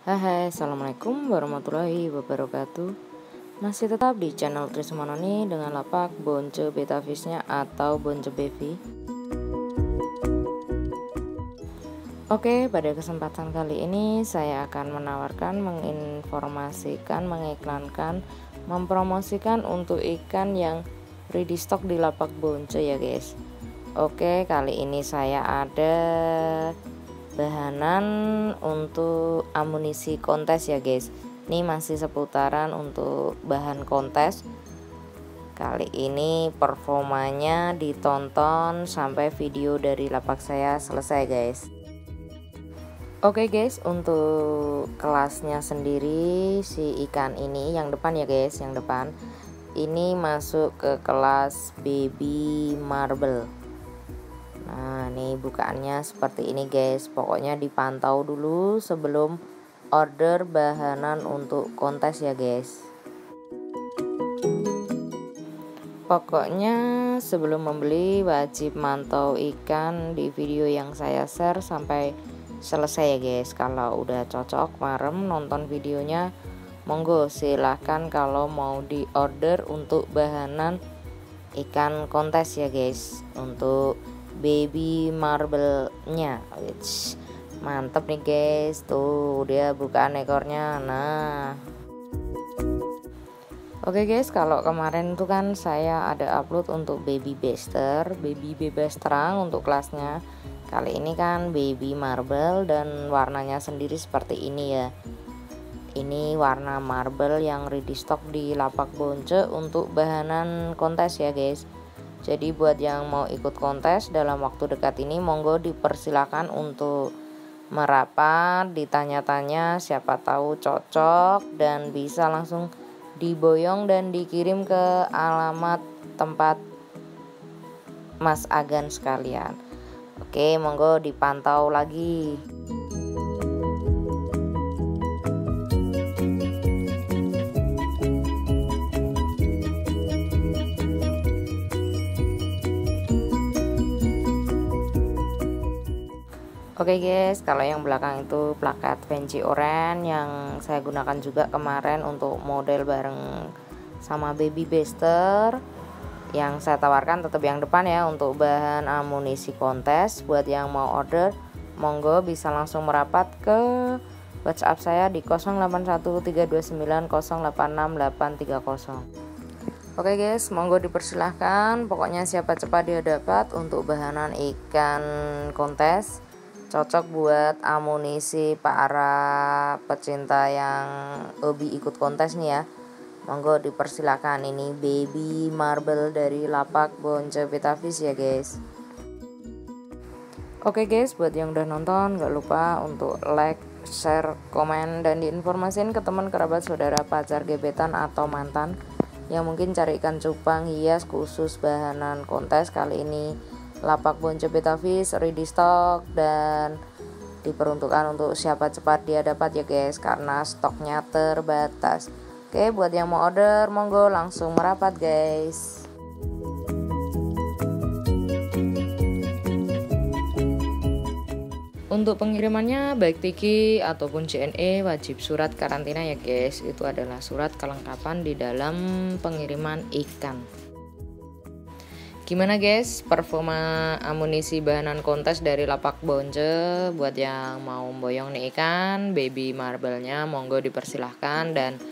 Hai, Assalamualaikum warahmatullahi wabarakatuh. Masih tetap di channel Trismononi dengan lapak bonce betafisnya atau bonce baby Oke, pada kesempatan kali ini saya akan menawarkan, menginformasikan, mengiklankan, mempromosikan untuk ikan yang ready stock di lapak bonce ya guys. Oke, kali ini saya ada bahanan untuk amunisi kontes ya guys. Ini masih seputaran untuk bahan kontes. Kali ini performanya ditonton sampai video dari lapak saya selesai guys. Oke guys untuk kelasnya sendiri si ikan ini yang depan ya guys yang depan. Ini masuk ke kelas baby marble Ini bukaannya seperti ini guys. Pokoknya dipantau dulu sebelum order bahanan untuk kontes ya guys. Pokoknya sebelum membeli wajib mantau ikan di video yang saya share sampai selesai ya guys. Kalau udah cocok marem nonton videonya Monggo silahkan kalau mau di order untuk bahanan ikan kontes ya guys. Untuk baby marble-nya. Mantep nih guys. Tuh, dia bukaan ekornya. Nah. Oke guys, kalau kemarin tuh kan saya ada upload untuk baby bester, baby bebas terang untuk kelasnya. Kali ini kan baby marble dan warnanya sendiri seperti ini ya. Ini warna marble yang ready stock di lapak bonce untuk bahanan kontes ya guys. Jadi buat yang mau ikut kontes dalam waktu dekat ini monggo dipersilakan untuk merapat, ditanya-tanya siapa tahu cocok dan bisa langsung diboyong dan dikirim ke alamat tempat Mas Agan sekalian. Oke, monggo dipantau lagi. Oke okay guys, kalau yang belakang itu plakat Venci Oren yang saya gunakan juga kemarin untuk model bareng sama Baby Bester yang saya tawarkan tetap yang depan ya untuk bahan amunisi kontes. Buat yang mau order monggo bisa langsung merapat ke WhatsApp saya di 081329086830 Oke guys, monggo dipersilahkan. Pokoknya siapa cepat dia dapat untuk bahanan ikan kontes cocok buat amunisi para pecinta yang hobi ikut kontes nih ya. Monggo dipersilakan. Ini baby marble dari lapak bonce betavis ya guys. Oke guys buat yang udah nonton gak lupa untuk like share komen dan diinformasikan ke teman kerabat saudara pacar gebetan atau mantan yang mungkin cari ikan cupang hias khusus bahanan kontes kali ini lapak bonce betavis ready stock dan diperuntukkan untuk siapa cepat dia dapat ya guys karena stoknya terbatas oke buat yang mau order monggo langsung merapat guys Untuk pengirimannya baik Tiki ataupun JNE wajib surat karantina ya guys. Itu adalah surat kelengkapan di dalam pengiriman ikan. Gimana guys? Performa amunisi bahanan kontes dari lapak bonce. Buat yang mau boyong nih ikan baby marble-nya monggo dipersilahkan dan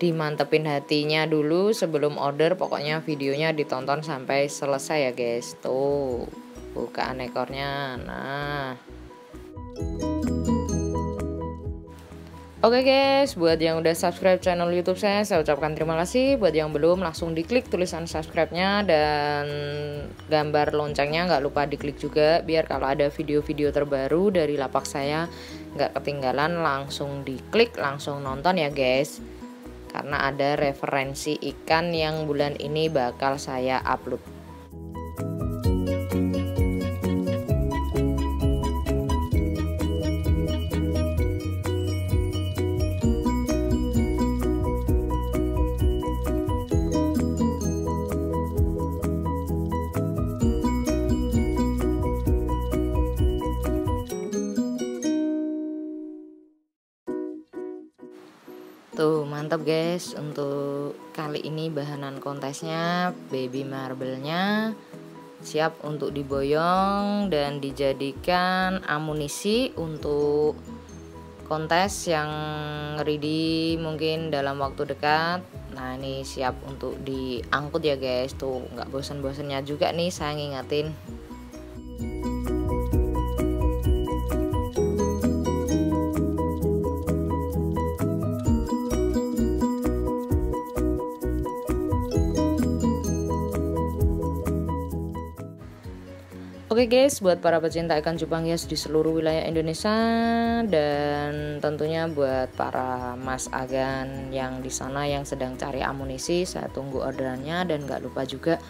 dimantepin hatinya dulu sebelum order. Pokoknya videonya ditonton sampai selesai ya guys. Tuh bukaan ekornya. Nah Oke guys, buat yang udah subscribe channel YouTube saya, saya ucapkan terima kasih. Buat yang belum, langsung diklik tulisan subscribe-nya dan gambar loncengnya nggak lupa diklik juga, biar kalau ada video-video terbaru dari lapak saya nggak ketinggalan, langsung diklik, langsung nonton ya guys. Karena ada referensi ikan yang bulan ini bakal saya upload. Tuh mantap guys. Untuk kali ini bahanan kontesnya baby marble-nya siap untuk diboyong dan dijadikan amunisi untuk kontes yang ready mungkin dalam waktu dekat. Nah ini siap untuk diangkut ya guys. Tuh nggak bosan-bosannya juga nih saya ngingetin Oke okay guys, buat para pecinta ikan cupang hias di seluruh wilayah Indonesia dan tentunya buat para Mas Agan yang di sana yang sedang cari amunisi, saya tunggu orderannya dan gak lupa juga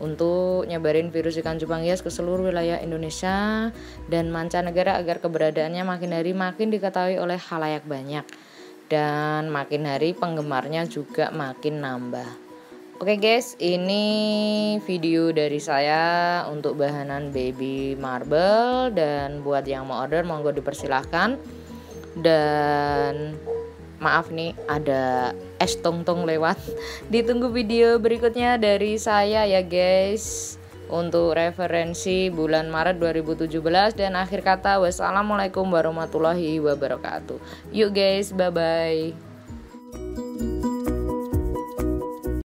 untuk nyebarin virus ikan cupang hias ke seluruh wilayah Indonesia dan mancanegara agar keberadaannya makin hari makin diketahui oleh halayak banyak dan makin hari penggemarnya juga makin nambah. Oke okay guys, ini video dari saya untuk bahanan baby marble dan buat yang mau order monggo dipersilahkan. Dan maaf nih ada es tong-tong lewat. Ditunggu video berikutnya dari saya ya guys. Untuk referensi bulan Maret 2017 dan akhir kata wassalamualaikum warahmatullahi wabarakatuh. Yuk guys, bye bye.